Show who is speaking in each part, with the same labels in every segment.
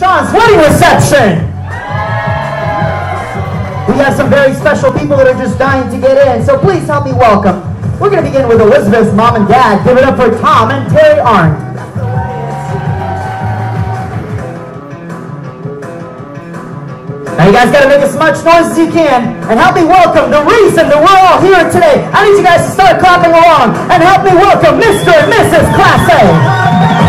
Speaker 1: Sean's wedding reception. We have some very special people that are just dying to get in, so please help me welcome. We're going to begin with Elizabeth's mom and dad. Give it up for Tom and Terry Arndt. Now you guys got to make as much noise as you can and help me welcome the reason that we're all here today. I need you guys to start clapping along and help me welcome Mr. and Mrs. Class A.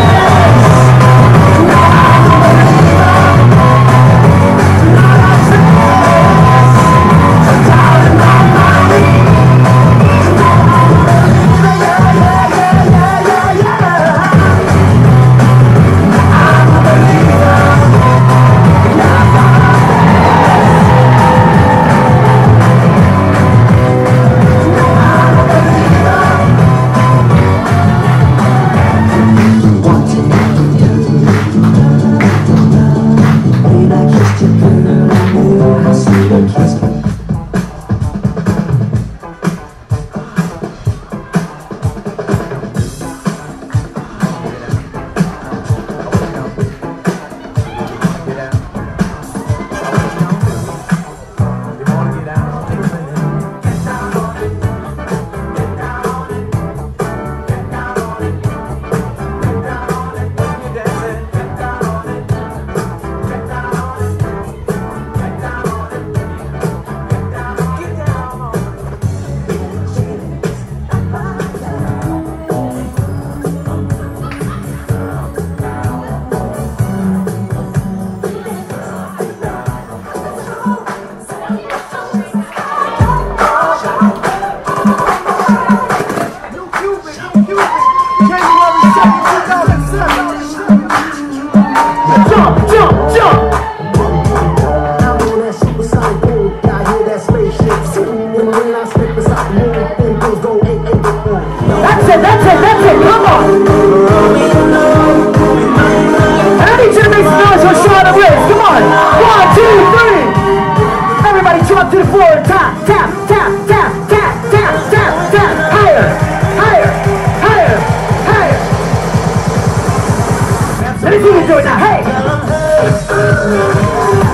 Speaker 1: Floor and tap, tap, tap, tap, tap, tap, tap, tap, higher, higher, higher, higher! Let me see you do it now, hey!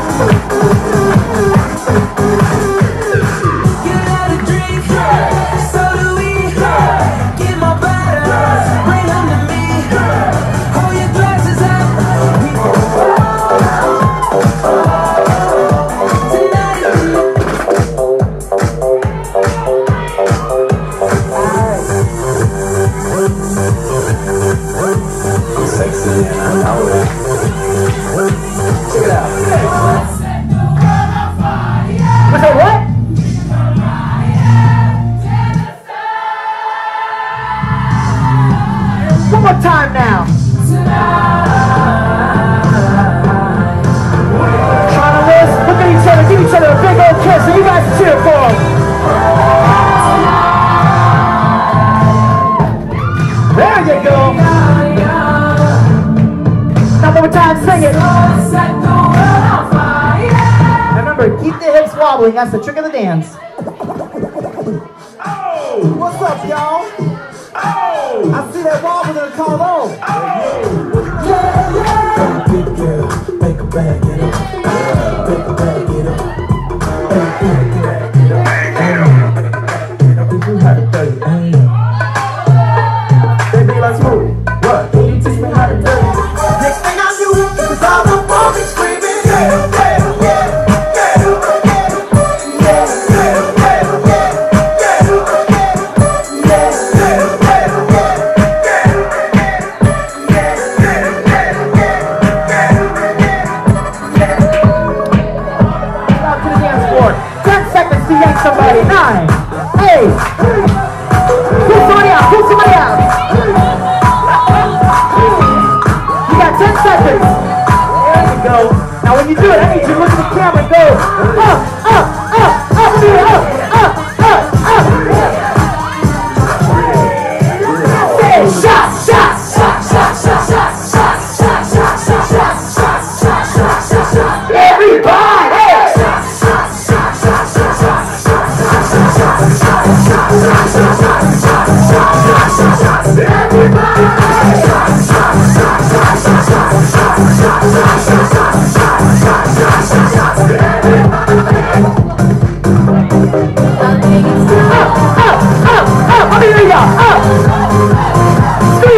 Speaker 1: Time now. Sean and Liz, look at each other, give each other a big old kiss, and you guys cheer for them. There you go. Now one more time, sing it. Remember, keep the hips wobbling. That's the trick of the dance. Oh!
Speaker 2: What's up, y'all? Oh! I see that wall, we're gonna call on.
Speaker 3: Oh. Yeah, yeah. Big girl, make a bag,
Speaker 2: yeah.
Speaker 1: Eight. Pull somebody out. Pull somebody out. You got ten seconds. There you go. Now when you do it,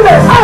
Speaker 2: believers